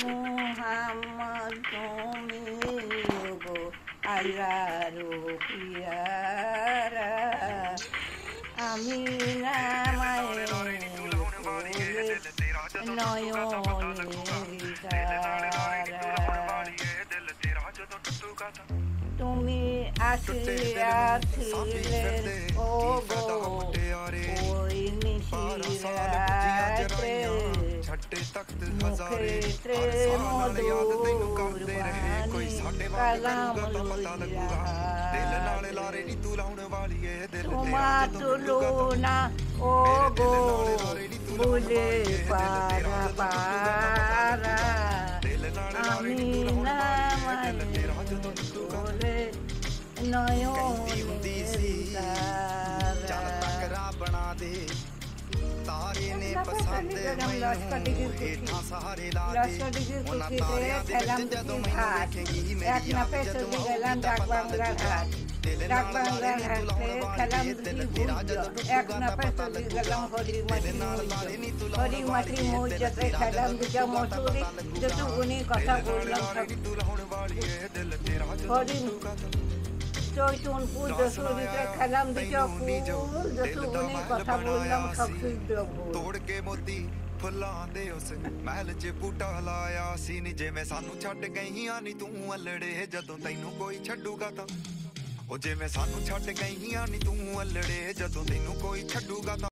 মোহাম্মদ আল্লাহ আমি তুমি আসিয়া ও গো ওই নিশিরা ਉੱਤੇ ਤਖਤ ਹਜ਼ਾਰੇ ਸਾਲ ਯਾਦ ਤੈਨੂੰ ਕਰਦੇ ਰਹੇ ਕੋਈ ਸਾਡੇ ਵਾਂਗ ਕਰੂਗਾ ਤਾਂ ਪਤਾ ਲੱਗੂਗਾ ਦਿਲ ਨਾਲ ਲਾਰੇ ਨਹੀਂ ਤੂੰ ਲਾਉਣ ਵਾਲੀ ਏ ਦਿਲ ਤੇਰਾ ਜਦੋਂ ਲੂਗਾ ਨਾ ਓ ਗੋ ਬੁਲੇ ਪਾਰਾ ਪਾਰਾ ਦਿਲ ਨਾਲ ਲਾਰੇ ਨਹੀਂ ਤੂੰ ਲਾਉਣ ਵਾਲੀ ਏ ਦਿਲ ਤੇਰਾ ਜਦੋਂ ਲੂਗਾ ਨਯੋਂ ਦੀ ਸੀ ਜਾਨ ਤੱਕ ਰਾ ਬਣਾ ਦੇ ਤਾਰੇ ਨੇ ਪਸੰਦ ਮੈਨੂੰ ਹੇਠਾਂ ਸਾਰੇ ਲਾ ਦੇ ਉਹਨਾਂ ਤਾਰਿਆਂ ਦੇ ਵਿੱਚ ਜਦੋਂ ਮੈਨੂੰ ਵੇਖੇਗੀ ਮੇਰੀ ਆਪ ਜਦੋਂ ਆਉਂਦੀ ਤਾਂ ਪਤਾ ਲੱਗੂ ਦਿਲ ਨਾਲ ਲਾਰੇ ਨੀ ਤੂੰ ਲਾਉਣ ਵਾਲੀ ਏ ਦਿਲ ਤੇਰਾ ਜਦੋਂ ਟੁੱਟੂਗਾ ਤਾਂ ਪਤਾ ਲੱਗੂਗਾ ਦਿਲ ਨਾਲ ਲਾਰੇ ਨੀ ਤੂੰ ਲਾਉਣ ਵਾਲੀ ਏ ਦਿਲ ਤੇਰਾ ਜਦੋਂ ਟੁੱਟੂਗਾ ਤਾਂ ਪਤਾ ਲੱਗੂਗਾ ਦਿਲ ਨਾਲ ਲਾਰੇ ਨੀ ਤੂੰ ਲਾਉਣ ਵਾਲੀ ਏ ਦਿਲ ਤੇਰਾ ਜਦੋਂ ਟੁੱਟੂਗਾ ਤਾਂ চৈতনপুর যশোরীতে খেলাম দুটো ফুল যতগুনি কথা বললাম সব শুদ্ধ ভুল ਤੋੜ ਕੇ ਮੋਤੀ ਫੁੱਲਾਂ ਦੇ ਉਸ ਮਹਿਲ 'ਚ ਬੂਟਾ ਲਾਇਆ ਸੀ ਨੀ ਜਿਵੇਂ ਸਾਨੂੰ ਛੱਡ ਗਈਆਂ ਨੀ ਤੂੰ ਅਲੜੇ ਜਦੋਂ ਤੈਨੂੰ ਕੋਈ ਛੱਡੂਗਾ ਤਾਂ ਉਹ ਜਿਵੇਂ ਸਾਨੂੰ ਛੱਡ ਗਈਆਂ ਨੀ ਤੂੰ ਅਲੜੇ ਜਦੋਂ ਤੈਨੂੰ ਕੋਈ ਛੱਡੂਗਾ ਤਾਂ